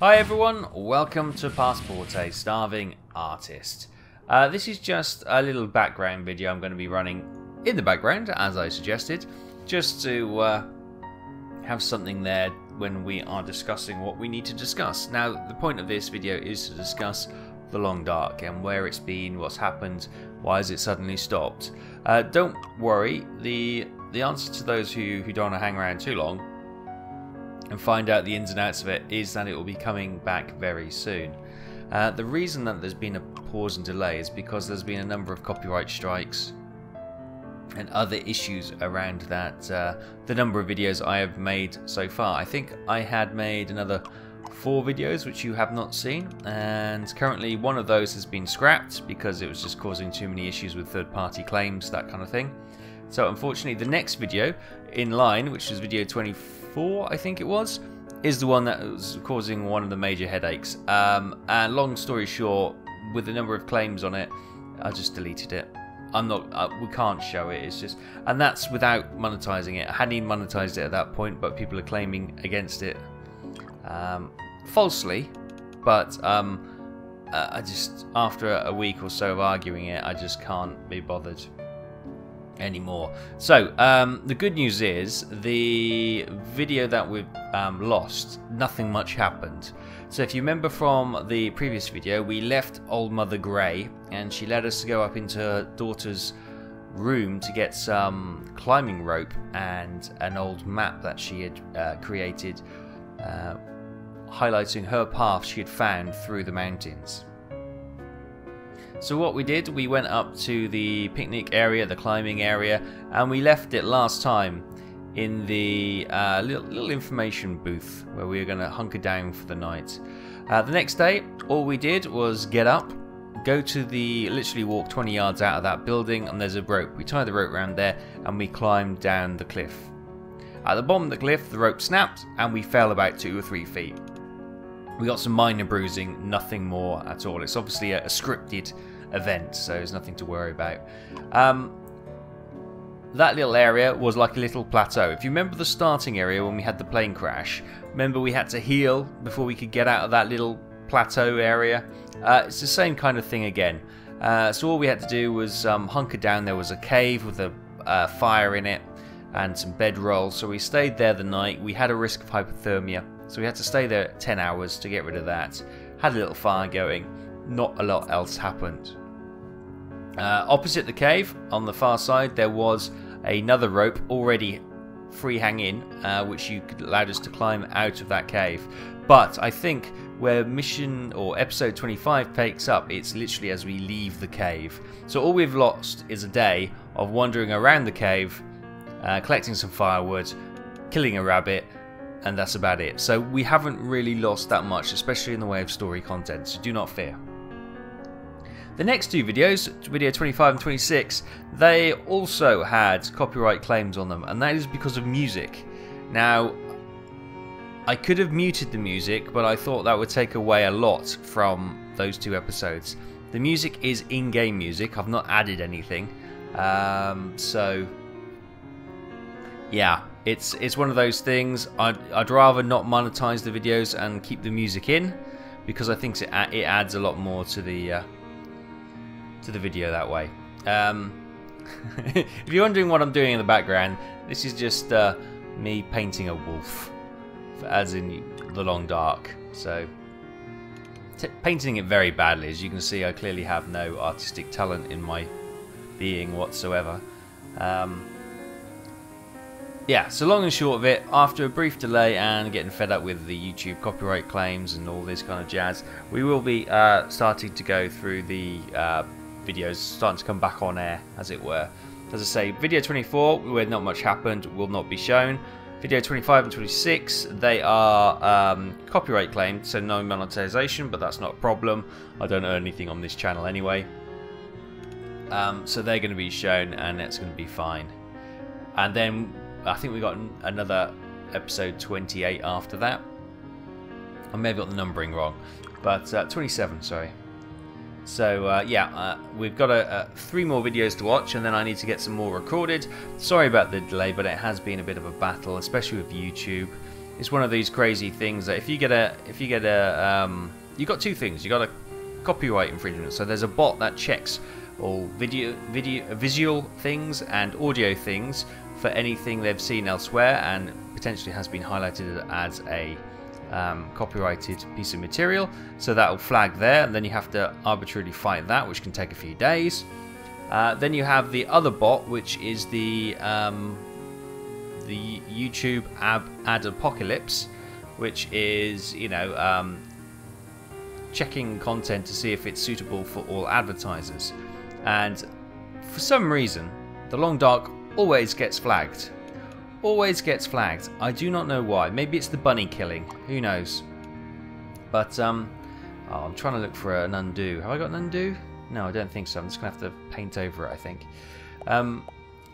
Hi everyone, welcome to Passpartout Starving Artist. Uh, this is just a little background video I'm going to be running in the background, as I suggested, just to uh, have something there when we are discussing what we need to discuss. Now, the point of this video is to discuss the Long Dark and where it's been, what's happened, why has it suddenly stopped. Uh, don't worry, the the answer to those who, who don't want to hang around too long and find out the ins and outs of it is that it will be coming back very soon. Uh, the reason that there's been a pause and delay is because there's been a number of copyright strikes and other issues around that. Uh, the number of videos I have made so far. I think I had made another four videos which you have not seen, and currently one of those has been scrapped because it was just causing too many issues with third party claims, that kind of thing. So, unfortunately, the next video in line, which is video 24 I think it was, is the one that was causing one of the major headaches. Um, and long story short, with the number of claims on it, I just deleted it. I'm not. Uh, we can't show it. It's just, and that's without monetizing it. I hadn't even monetized it at that point, but people are claiming against it um, falsely. But um, uh, I just, after a week or so of arguing it, I just can't be bothered anymore. So, um, the good news is the video that we've um, lost, nothing much happened. So if you remember from the previous video, we left old Mother Grey and she led us to go up into her daughter's room to get some climbing rope and an old map that she had uh, created uh, highlighting her path she had found through the mountains. So what we did, we went up to the picnic area, the climbing area, and we left it last time in the uh, little, little, information booth where we were going to hunker down for the night. Uh, the next day, all we did was get up, go to the, literally walk 20 yards out of that building, and there's a rope. We tied the rope around there, and we climbed down the cliff. At the bottom of the cliff, the rope snapped, and we fell about two or three feet. We got some minor bruising, nothing more at all. It's obviously a, a scripted event, so there's nothing to worry about. Um, that little area was like a little plateau. If you remember the starting area when we had the plane crash, remember we had to heal before we could get out of that little plateau area? Uh, it's the same kind of thing again. Uh, so all we had to do was um, hunker down. There was a cave with a uh, fire in it and some bedroll. So we stayed there the night. We had a risk of hypothermia. So we had to stay there 10 hours to get rid of that. Had a little fire going. Not a lot else happened. Uh, opposite the cave, on the far side, there was another rope already free hanging, uh, which you allowed us to climb out of that cave. But I think where mission or episode 25 picks up, it's literally as we leave the cave. So all we've lost is a day of wandering around the cave, uh, collecting some firewood, killing a rabbit, and that's about it. So we haven't really lost that much, especially in the way of story content, so do not fear. The next two videos, video 25 and 26, they also had copyright claims on them, and that is because of music. Now, I could have muted the music, but I thought that would take away a lot from those two episodes. The music is in-game music, I've not added anything. Um, so, yeah, it's it's one of those things. I'd, I'd rather not monetize the videos and keep the music in because I think it, it adds a lot more to the uh, to the video that way. Um, if you're wondering what I'm doing in the background, this is just uh, me painting a wolf, as in the long dark. So painting it very badly. As you can see, I clearly have no artistic talent in my being whatsoever. Um, yeah, so long and short of it, after a brief delay and getting fed up with the YouTube copyright claims and all this kind of jazz, we will be uh, starting to go through the uh, videos, starting to come back on air, as it were. As I say, video 24, where not much happened, will not be shown. Video 25 and 26, they are um, copyright claimed, so no monetization, but that's not a problem. I don't earn anything on this channel anyway. Um, so they're going to be shown, and it's going to be fine. And then I think we got another episode 28 after that. I may have got the numbering wrong, but uh, 27, sorry. So uh, yeah, uh, we've got a, a, three more videos to watch, and then I need to get some more recorded. Sorry about the delay, but it has been a bit of a battle, especially with YouTube. it's one of these crazy things that if you get a if you get a um, you got two things. You got a copyright infringement. So there's a bot that checks all video video visual things and audio things for anything they've seen elsewhere and potentially has been highlighted as a um, copyrighted piece of material. So that will flag there, and then you have to arbitrarily fight that, which can take a few days. Uh, then you have the other bot, which is the um, the YouTube ad, ad apocalypse, which is you know um, checking content to see if it's suitable for all advertisers. And for some reason, the Long Dark always gets flagged. Always gets flagged. I do not know why. Maybe it's the bunny killing. Who knows? But um, oh, I'm trying to look for an undo. Have I got an undo? No, I don't think so. I'm just gonna have to paint over it. I think. Um,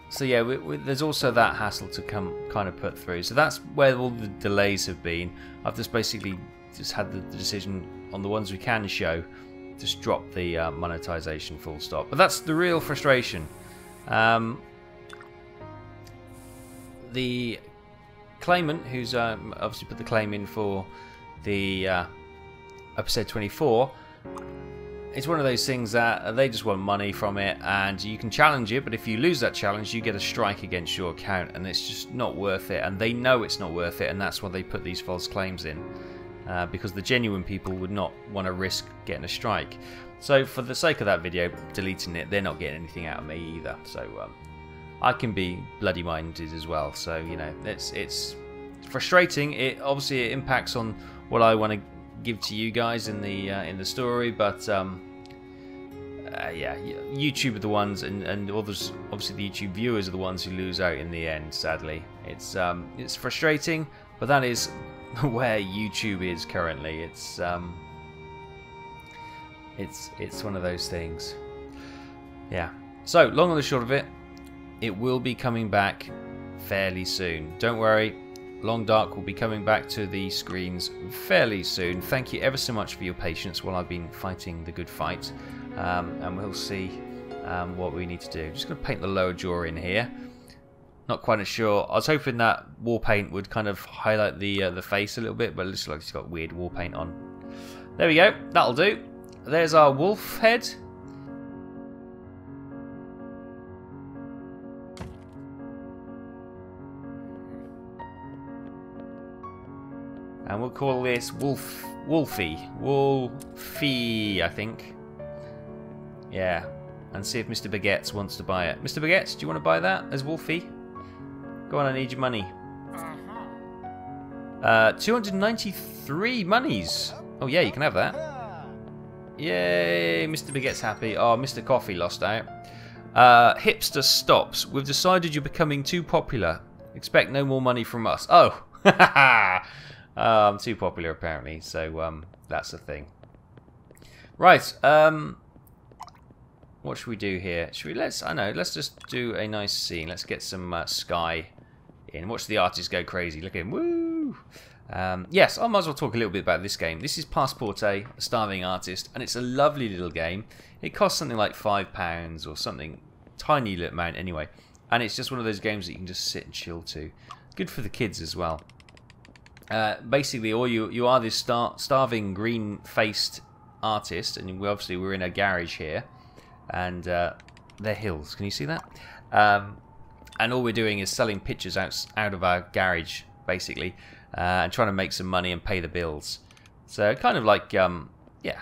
so yeah, we, we, there's also that hassle to come kind of put through. So that's where all the delays have been. I've just basically just had the, the decision on the ones we can show, just drop the uh, monetization full stop. But that's the real frustration. Um, the claimant, who's um, obviously put the claim in for the uh, episode 24, it's one of those things that they just want money from it and you can challenge it but if you lose that challenge you get a strike against your account and it's just not worth it. And they know it's not worth it and that's why they put these false claims in uh, because the genuine people would not want to risk getting a strike. So for the sake of that video deleting it they're not getting anything out of me either. So um, I can be bloody minded as well so you know it's it's frustrating it obviously it impacts on what I want to give to you guys in the uh, in the story, but um, uh, yeah, YouTube are the ones, and and others, obviously the YouTube viewers are the ones who lose out in the end. Sadly, it's um, it's frustrating, but that is where YouTube is currently. It's um, it's it's one of those things. Yeah. So long and the short of it, it will be coming back fairly soon. Don't worry, Long Dark will be coming back to the screens fairly soon. Thank you ever so much for your patience while I've been fighting the good fight. Um, and we'll see um, what we need to do. Just going to paint the lower jaw in here. Not quite as sure. I was hoping that war paint would kind of highlight the uh, the face a little bit, but it looks like it's got weird war paint on. There we go. That'll do. There's our wolf head. And we'll call this Wolf Wolfie. Wolfie, I think. Yeah. And see if Mr. Baguettes wants to buy it. Mr. Baguettes, do you want to buy that as Wolfie? Go on, I need your money. Uh, 293 monies. Oh yeah, you can have that. Yay, Mr. Baguette's happy. Oh, Mr. Coffee lost out. Uh, hipster stops. We've decided you're becoming too popular. Expect no more money from us. Oh, Uh, I'm too popular apparently, so um, that's the thing. Right, um, what should we do here? Should we, let's, I know, let's just do a nice scene. Let's get some uh, sky in. Watch the artist go crazy. Look at him, woo! Um, yes, I might as well talk a little bit about this game. This is Passpartout, a starving artist, and it's a lovely little game. It costs something like £5 or something, tiny little amount anyway. And it's just one of those games that you can just sit and chill to. Good for the kids as well. Uh, basically, all you you are this star starving green-faced artist, and we obviously we're in a garage here, and uh, they're hills. Can you see that? Um, and all we're doing is selling pictures out out of our garage, basically, uh, and trying to make some money and pay the bills. So kind of like, um, yeah,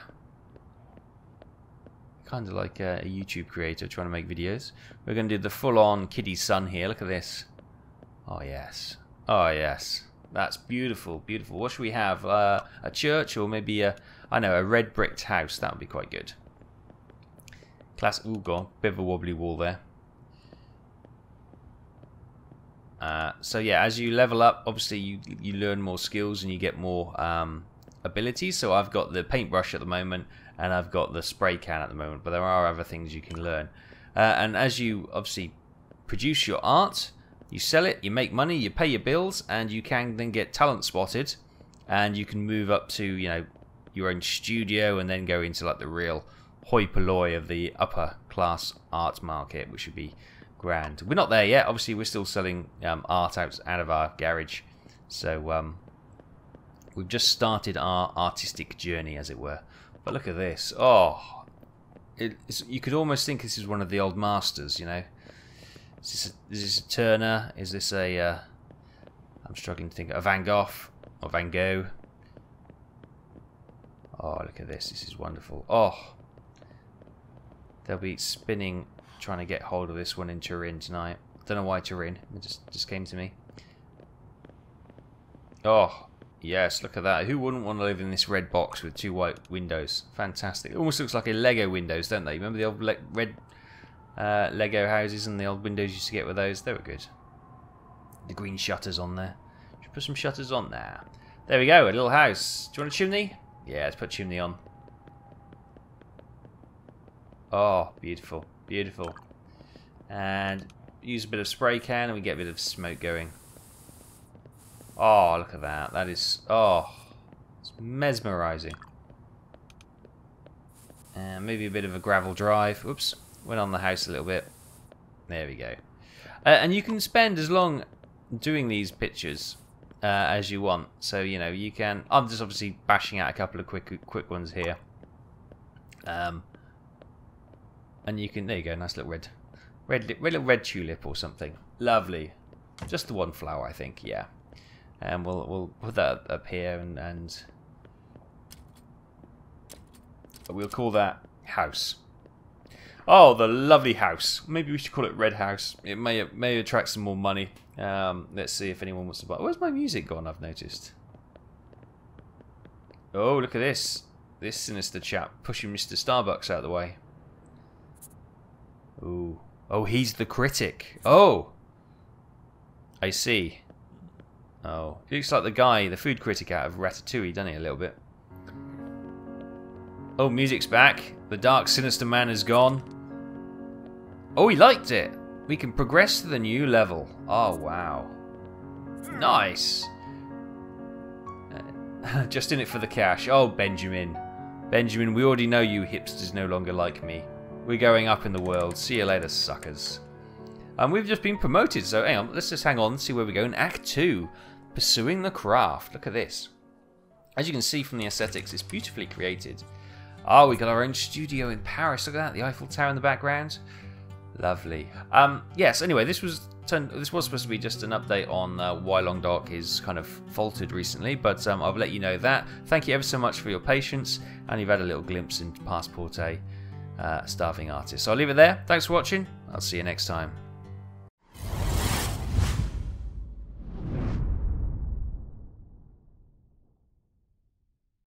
kind of like a, a, YouTube creator trying to make videos. We're going to do the full-on kiddie sun here. Look at this. Oh yes. Oh yes. That's beautiful, beautiful. What should we have? Uh, a church or maybe a, I know, a red bricked house. That would be quite good. Class, God, bit of a wobbly wall there. Uh, so yeah, as you level up, obviously you you learn more skills and you get more um, abilities. So I've got the paintbrush at the moment, and I've got the spray can at the moment. But there are other things you can learn. Uh, and as you obviously produce your art, you sell it, you make money, you pay your bills, and you can then get talent spotted, and you can move up to you know your own studio, and then go into like the real hoi polloi of the upper class art market, which would be grand. We're not there yet. Obviously, we're still selling um, art out out of our garage, so um, We've just started our artistic journey, as it were. But look at this. Oh, it, you could almost think this is one of the old masters, you know. Is this a, is this a Turner? Is this a... am uh, struggling to think. A Van Gogh? Or Van Gogh? Oh, look at this. This is wonderful. Oh. They'll be spinning, trying to get hold of this one in Turin tonight. Don't know why Turin. It just, just came to me. Oh, yes, look at that. Who wouldn't want to live in this red box with two white windows? Fantastic. It almost looks like a Lego windows, don't they? Remember the old red uh, Lego houses and the old windows used to get with those? They were good. The green shutters on there. Should put some shutters on there. There we go, a little house. Do you want a chimney? Yeah, let's put chimney on. Oh, beautiful. Beautiful. And use a bit of spray can and we get a bit of smoke going. Oh, look at that. That is... Oh, it's mesmerizing. And maybe a bit of a gravel drive. Oops, went on the house a little bit. There we go. Uh, and you can spend as long doing these pictures uh, as you want. So, you know, you can... I'm just obviously bashing out a couple of quick quick ones here. Um, and you can... There you go, nice little red... Red, red, red tulip or something. Lovely. Just the one flower, I think, yeah. And we'll, we'll put that up here and, and... We'll call that house. Oh, the lovely house. Maybe we should call it Red House. It may may attract some more money. Um, let's see if anyone wants to buy. Where's my music gone? I've noticed. Oh, look at this. This sinister chap pushing Mr. Starbucks out of the way. Ooh. Oh, he's the critic. Oh. I see. Oh. He looks like the guy, the food critic out of Ratatouille, doesn't he, a little bit? Oh, music's back. The dark, sinister man is gone. Oh, he liked it. We can progress to the new level. Oh, wow. Nice. Uh, just in it for the cash. Oh, Benjamin. Benjamin, we already know you hipsters no longer like me. We're going up in the world. See you later, suckers. And we've just been promoted, so hang on, let's just hang on and see where we go. In Act 2, Pursuing the Craft. Look at this. As you can see from the aesthetics, it's beautifully created. Oh, we got our own studio in Paris. Look at that, the Eiffel Tower in the background. Lovely. Um, yes. Anyway, this was turned, this was supposed to be just an update on uh, why Long Dark is kind of faltered recently, but um, I'll let you know that. Thank you ever so much for your patience, and you've had a little glimpse into Passpartout, uh, Starving Artist. So I'll leave it there. Thanks for watching. I'll see you next time.